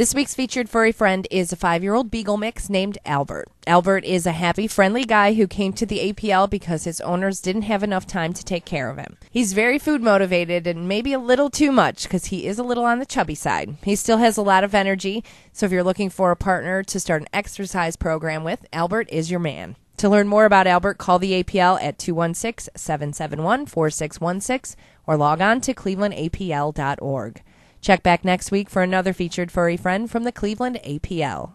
This week's featured furry friend is a five year old beagle mix named Albert. Albert is a happy, friendly guy who came to the APL because his owners didn't have enough time to take care of him. He's very food motivated and maybe a little too much because he is a little on the chubby side. He still has a lot of energy, so if you're looking for a partner to start an exercise program with, Albert is your man. To learn more about Albert, call the APL at 216 771 4616 or log on to clevelandapl.org. Check back next week for another featured furry friend from the Cleveland APL.